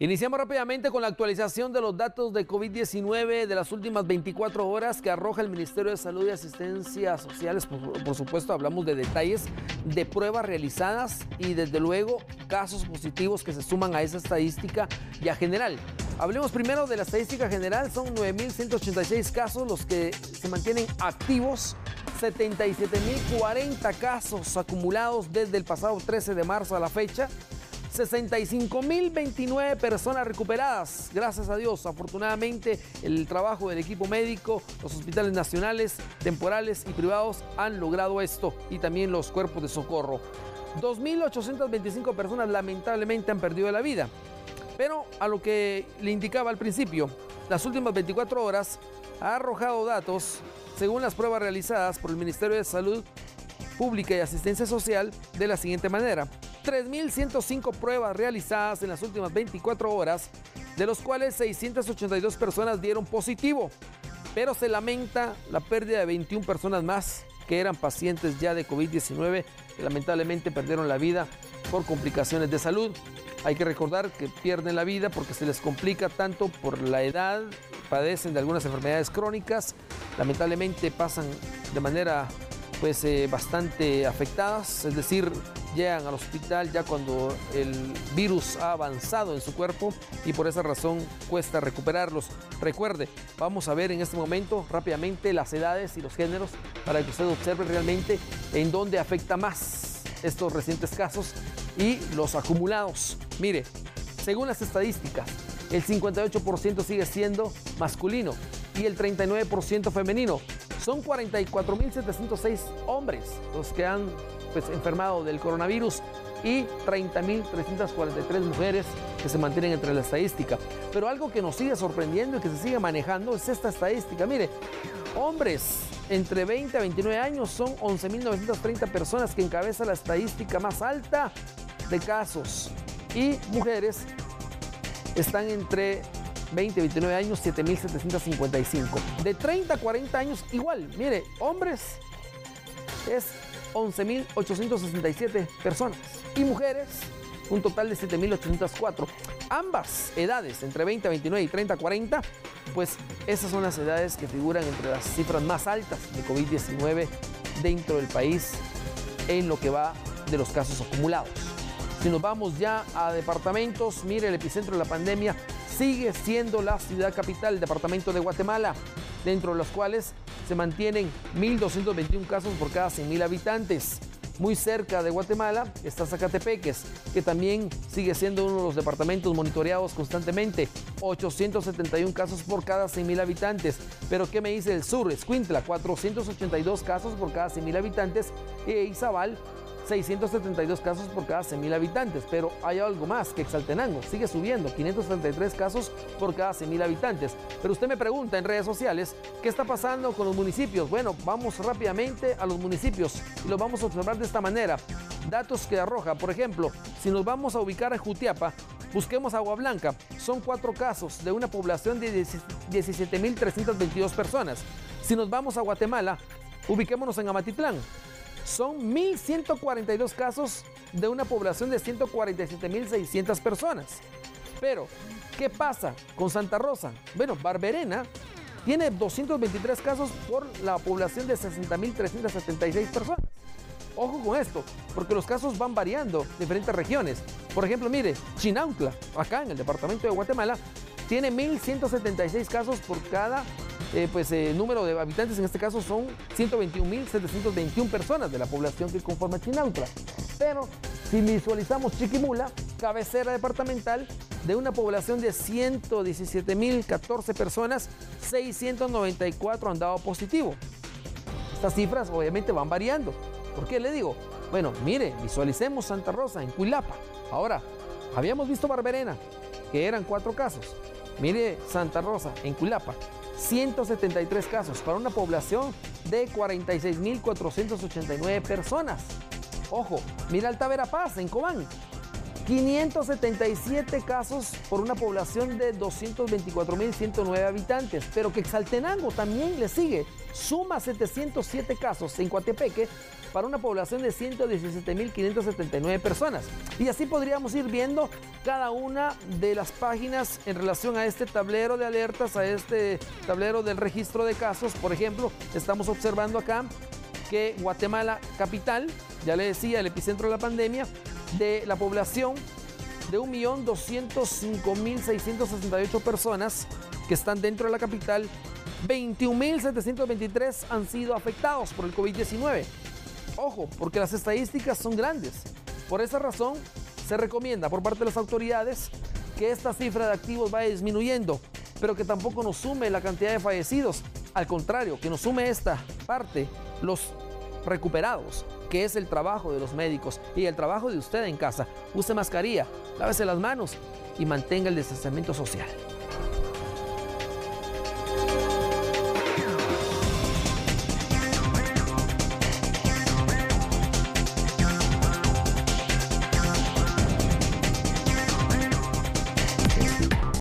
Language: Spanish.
Iniciamos rápidamente con la actualización de los datos de COVID-19 de las últimas 24 horas que arroja el Ministerio de Salud y Asistencia Sociales. Por, por, supuesto, hablamos de detalles de pruebas realizadas y desde luego casos positivos que se suman a esa estadística ya general. Hablemos primero de la estadística general. Son 9.186 casos los que se mantienen activos. 77.040 casos acumulados desde el pasado 13 de marzo a la fecha. 65.029 personas recuperadas, gracias a Dios. Afortunadamente, el trabajo del equipo médico, los hospitales nacionales, temporales y privados han logrado esto y también los cuerpos de socorro. 2.825 personas lamentablemente han perdido la vida. Pero a lo que le indicaba al principio, las últimas 24 horas ha arrojado datos, según las pruebas realizadas por el Ministerio de Salud Pública y Asistencia Social, de la siguiente manera. 3.105 pruebas realizadas en las últimas 24 horas, de los cuales 682 personas dieron positivo, pero se lamenta la pérdida de 21 personas más que eran pacientes ya de COVID-19 que lamentablemente perdieron la vida por complicaciones de salud. Hay que recordar que pierden la vida porque se les complica tanto por la edad, padecen de algunas enfermedades crónicas, lamentablemente pasan de manera pues eh, bastante afectadas, es decir, llegan al hospital ya cuando el virus ha avanzado en su cuerpo y por esa razón cuesta recuperarlos. Recuerde, vamos a ver en este momento rápidamente las edades y los géneros para que usted observe realmente en dónde afecta más estos recientes casos y los acumulados. Mire, según las estadísticas, el 58% sigue siendo masculino y el 39% femenino. Son 44.706 hombres los que han pues, enfermado del coronavirus y 30.343 mujeres que se mantienen entre la estadística. Pero algo que nos sigue sorprendiendo y que se sigue manejando es esta estadística. Mire, hombres entre 20 a 29 años son 11.930 personas que encabeza la estadística más alta de casos. Y mujeres están entre 20 y 29 años, 7.755. De 30 a 40 años, igual. Mire, hombres es 11.867 personas y mujeres un total de 7.804. Ambas edades, entre 20 a 29 y 30 a 40, pues esas son las edades que figuran entre las cifras más altas de COVID-19 dentro del país en lo que va de los casos acumulados. Si nos vamos ya a departamentos, mire, el epicentro de la pandemia sigue siendo la ciudad capital, el departamento de Guatemala, dentro de los cuales se mantienen 1.221 casos por cada 100.000 habitantes. Muy cerca de Guatemala está Zacatepeques, que también sigue siendo uno de los departamentos monitoreados constantemente. 871 casos por cada 100.000 habitantes. Pero ¿qué me dice el sur? Escuintla, 482 casos por cada 100.000 habitantes. Y Izabal, 672 casos por cada 100.000 habitantes, pero hay algo más que Exaltenango, sigue subiendo, 533 casos por cada 100.000 habitantes. Pero usted me pregunta en redes sociales, ¿qué está pasando con los municipios? Bueno, vamos rápidamente a los municipios y lo vamos a observar de esta manera. Datos que arroja, por ejemplo, si nos vamos a ubicar en Jutiapa, busquemos Agua Blanca, son cuatro casos de una población de 17.322 personas. Si nos vamos a Guatemala, ubiquémonos en Amatitlán, son 1.142 casos de una población de 147.600 personas. Pero, ¿qué pasa con Santa Rosa? Bueno, Barberena tiene 223 casos por la población de 60.376 personas. Ojo con esto, porque los casos van variando en diferentes regiones. Por ejemplo, mire, Chinautla, acá en el departamento de Guatemala, tiene 1.176 casos por cada eh, pues, eh, número de habitantes, en este caso son 121.721 personas de la población que conforma Chinautla. Pero si visualizamos Chiquimula, cabecera departamental de una población de 117.014 personas, 694 han dado positivo. Estas cifras obviamente van variando. ¿Por qué le digo? Bueno, mire, visualicemos Santa Rosa en Cuilapa. Ahora, habíamos visto Barberena, que eran cuatro casos. Mire Santa Rosa en Cuilapa, 173 casos para una población de 46.489 personas. Ojo, mira Alta Verapaz en Cobán, 577 casos por una población de 224.109 habitantes, pero que Exaltenango también le sigue, suma 707 casos en Coatepeque para una población de 117.579 personas. Y así podríamos ir viendo cada una de las páginas en relación a este tablero de alertas, a este tablero del registro de casos. Por ejemplo, estamos observando acá que Guatemala capital, ya le decía, el epicentro de la pandemia, de la población de 1.205.668 personas que están dentro de la capital, 21.723 han sido afectados por el COVID-19. Ojo, porque las estadísticas son grandes. Por esa razón, se recomienda por parte de las autoridades que esta cifra de activos vaya disminuyendo, pero que tampoco nos sume la cantidad de fallecidos. Al contrario, que nos sume esta parte, los recuperados, que es el trabajo de los médicos y el trabajo de usted en casa. Use mascarilla, lávese las manos y mantenga el distanciamiento social.